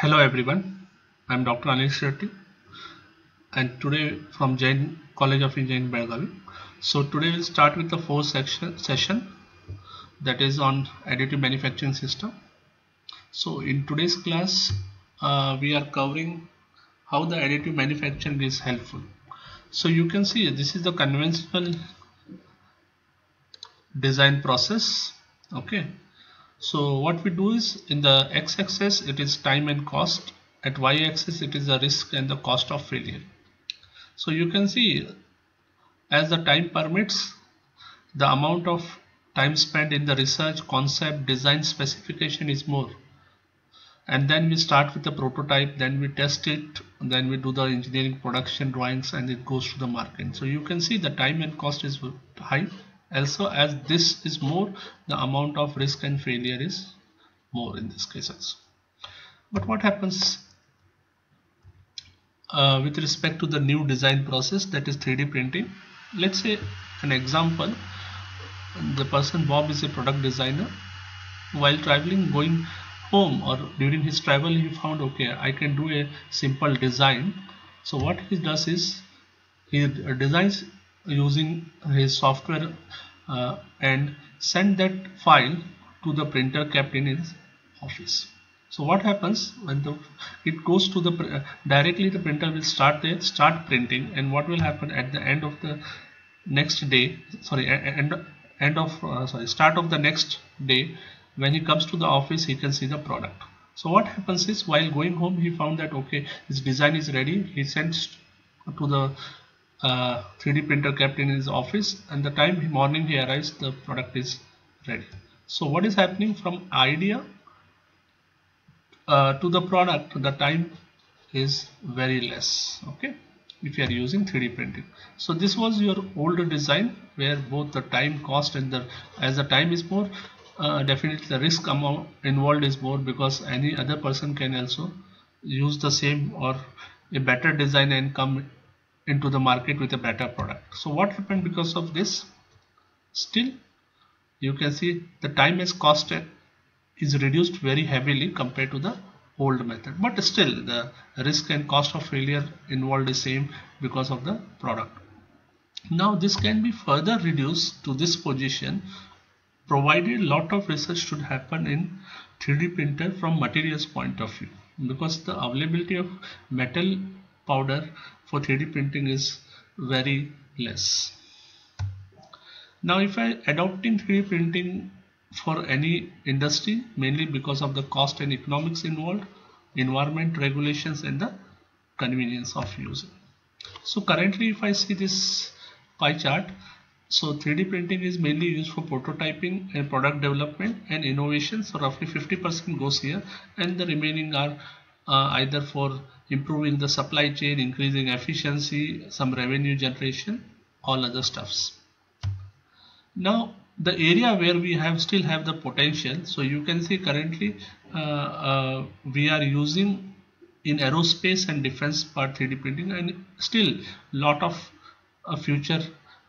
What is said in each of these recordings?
Hello everyone, I am Dr. Anil Shirahatti and today from Jain College of Engineering Belgavi. So today we'll start with the fourth section session that is on additive manufacturing system. So in today's class uh, we are covering how the additive manufacturing is helpful. So you can see this is the conventional design process okay so what we do is in the x-axis it is time and cost. At y-axis it is the risk and the cost of failure. So you can see as the time permits the amount of time spent in the research concept design specification is more. And then we start with the prototype then we test it then we do the engineering production drawings and it goes to the market. So you can see the time and cost is high also as this is more the amount of risk and failure is more in this case also. But what happens uh, with respect to the new design process that is 3d printing? Let's say an example the person Bob is a product designer. While traveling going home or during his travel he found okay I can do a simple design. So what he does is he designs using his software uh, and send that file to the printer kept in his office. So what happens when the it goes to the uh, directly the printer will start there start printing and what will happen at the end of the next day sorry end end of uh, sorry start of the next day when he comes to the office he can see the product. So what happens is while going home he found that okay his design is ready. He sends to the uh, 3D printer kept in his office and the time morning he arrives the product is ready. So what is happening from idea uh, to the product the time is very less okay if you are using 3D printing. So this was your older design where both the time cost and the as the time is more uh, definitely the risk amount involved is more because any other person can also use the same or a better design and come into the market with a better product. So what happened because of this? Still you can see the time is cost uh, is reduced very heavily compared to the old method. But still the risk and cost of failure involved is same because of the product. Now this can be further reduced to this position provided lot of research should happen in 3d printer from materials point of view. Because the availability of metal powder for 3D printing is very less. Now if I adopting 3D printing for any industry mainly because of the cost and economics involved, environment regulations and the convenience of using. So currently if I see this pie chart so 3D printing is mainly used for prototyping and product development and innovation so roughly 50% goes here and the remaining are uh, either for improving the supply chain, increasing efficiency, some revenue generation, all other stuffs. Now the area where we have still have the potential so you can see currently uh, uh, we are using in aerospace and defense part 3d printing and still lot of uh, future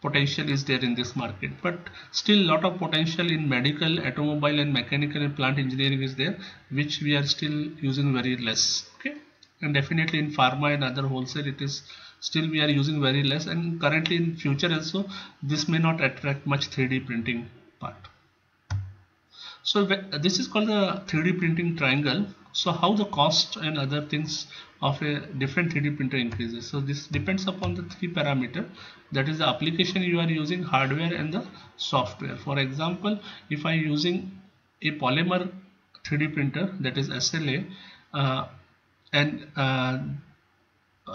potential is there in this market. But still lot of potential in medical automobile and mechanical and plant engineering is there which we are still using very less. Okay? And definitely in pharma and other wholesale it is still we are using very less. And currently in future also this may not attract much 3d printing part so this is called the 3d printing triangle. So how the cost and other things of a different 3d printer increases. So this depends upon the three parameter. That is the application you are using hardware and the software. For example if i using a polymer 3d printer that is sla uh, and uh,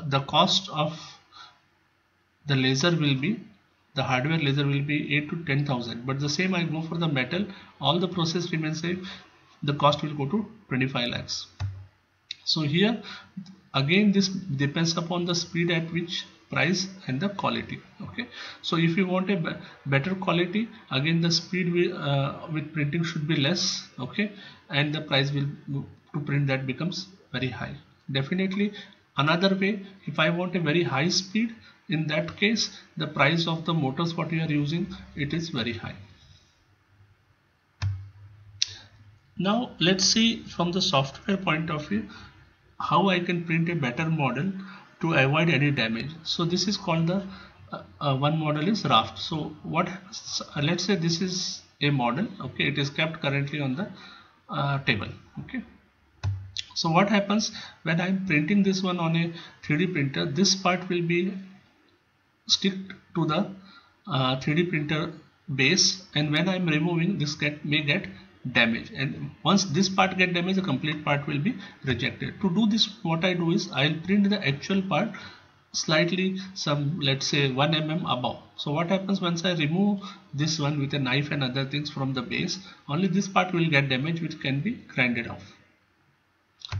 the cost of the laser will be the hardware laser will be 8 to 10,000 but the same I go for the metal. All the process remains same. The cost will go to 25 lakhs. So here again this depends upon the speed at which price and the quality. Okay? So if you want a better quality again the speed uh, with printing should be less. Okay? And the price will to print that becomes very high. Definitely another way if I want a very high speed in that case the price of the motors what you are using it is very high. Now let's see from the software point of view how I can print a better model to avoid any damage. So this is called the uh, uh, one model is raft. So what uh, let's say this is a model okay it is kept currently on the uh, table okay. So what happens when I'm printing this one on a 3d printer this part will be stick to the 3d uh, printer base and when I'm removing this get may get damage and once this part get damaged the complete part will be rejected. To do this what I do is I'll print the actual part slightly some let's say 1 mm above. So what happens once I remove this one with a knife and other things from the base only this part will get damaged which can be grinded off.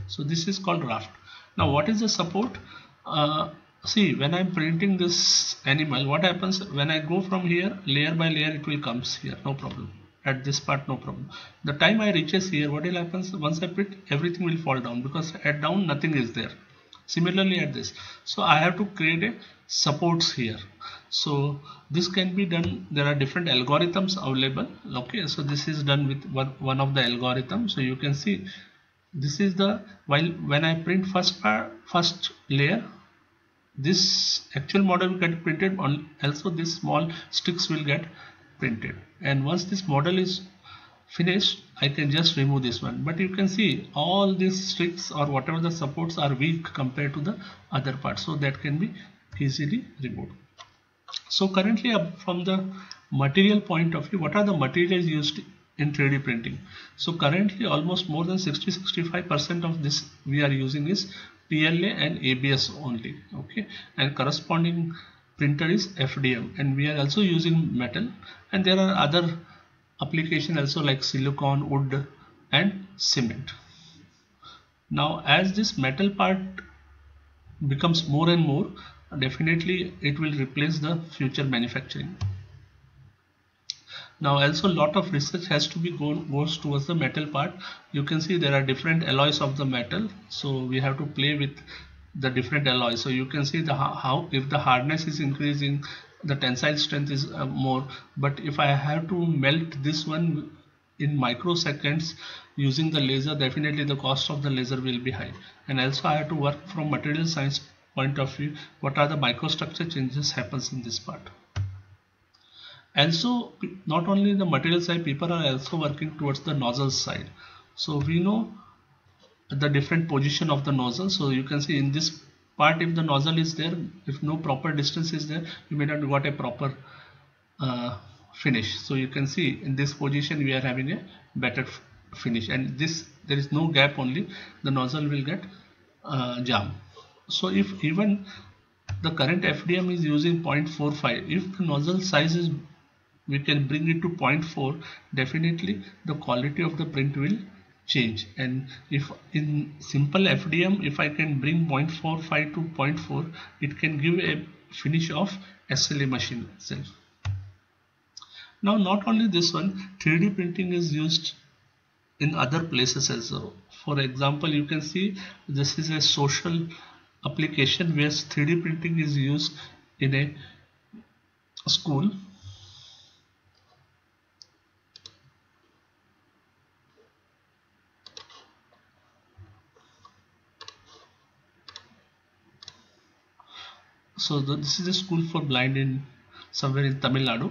So this is called raft. Now what is the support? Uh, see when I'm printing this animal what happens? When I go from here layer by layer it will comes here. No problem. At this part no problem. The time I reaches here what will happen? Once I print everything will fall down because at down nothing is there. Similarly at this. So I have to create a supports here. So this can be done. There are different algorithms available. Okay so this is done with one, one of the algorithms so you can see this is the while when I print first part first layer this actual model will get printed on also this small sticks will get printed. And once this model is finished I can just remove this one. But you can see all these sticks or whatever the supports are weak compared to the other parts so that can be easily removed. So currently uh, from the material point of view what are the materials used in 3d printing? So currently almost more than 60 65 percent of this we are using is PLA and ABS only okay? And corresponding printer is FDM and we are also using metal. And there are other application also like silicon wood and cement. Now as this metal part becomes more and more definitely it will replace the future manufacturing now also a lot of research has to be go, goes towards the metal part. You can see there are different alloys of the metal. So we have to play with the different alloys. So you can see the how if the hardness is increasing the tensile strength is uh, more. But if I have to melt this one in microseconds using the laser definitely the cost of the laser will be high. And also I have to work from material science point of view what are the microstructure changes happens in this part also not only the material side people are also working towards the nozzle side. So we know the different position of the nozzle. So you can see in this part if the nozzle is there if no proper distance is there you may not got a proper uh, finish. So you can see in this position we are having a better finish. And this there is no gap only. The nozzle will get uh, jam so if even the current FDM is using 0.45 if the nozzle size is we can bring it to 0.4 definitely the quality of the print will change. And if in simple FDM if I can bring 0.45 to 0.4 it can give a finish of SLA machine itself. Now not only this one 3D printing is used in other places as well. For example you can see this is a social application where 3D printing is used in a school so the, this is a school for blind in somewhere in Tamil Nadu.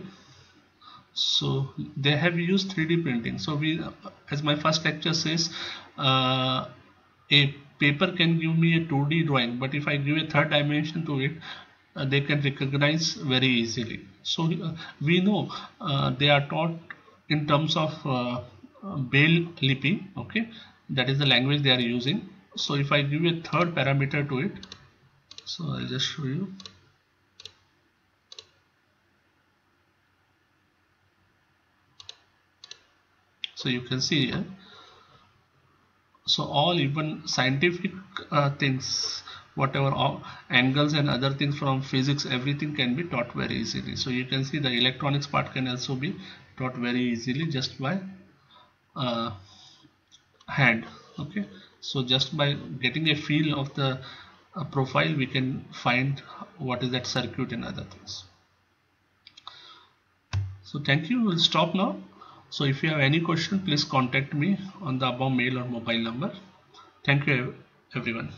So they have used 3d printing. So we as my first lecture says uh, a paper can give me a 2d drawing but if I give a third dimension to it uh, they can recognize very easily. So uh, we know uh, they are taught in terms of uh, Braille Lipi okay? That is the language they are using. So if I give a third parameter to it so I'll just show you. So you can see here. So all even scientific uh, things whatever all angles and other things from physics everything can be taught very easily. So you can see the electronics part can also be taught very easily just by uh, hand okay? So just by getting a feel of the a profile we can find what is that circuit and other things. So thank you. We'll stop now. So if you have any question please contact me on the above mail or mobile number. Thank you everyone